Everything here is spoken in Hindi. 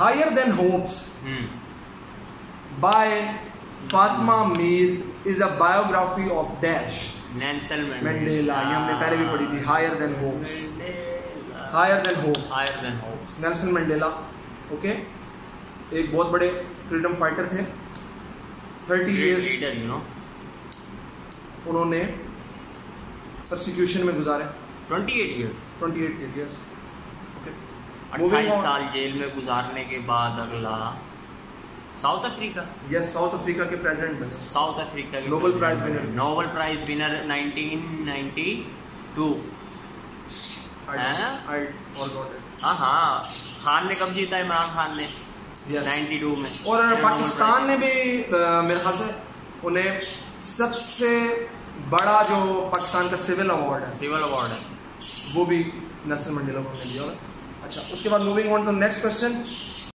Higher than hopes hmm by Fatima Mir is a biography of dash Nelson Mandela ये हमने पहले भी पढ़ी थी. Higher than hopes higher than hopes higher than hopes Nelson Mandela okay एक बहुत बड़े फ्रीडम फाइटर थे. थर्टी इयर्स नो उन्होंने परसिक्यूशन में गुजारे. 28 eight 28 twenty okay Moving 28 on. साल जेल में गुजारने के बाद अगला South Africa yes South Africa के प्रेसिडेंट बने साउथ अफ्रीका के Nobel Prize winner. Nobel prize winner 1992 हाँ? हाँ हाँ खान ने कब जीता इमरान खान ने Yes. टू में और पाकिस्तान ने भी मेरे ख्याल से उन्हें सबसे बड़ा जो पाकिस्तान का सिविल अवार्ड है सिविल अवार्ड है वो भी नेल्सन मंडेला को दिया हुआ। अच्छा उसके बाद moving on to next question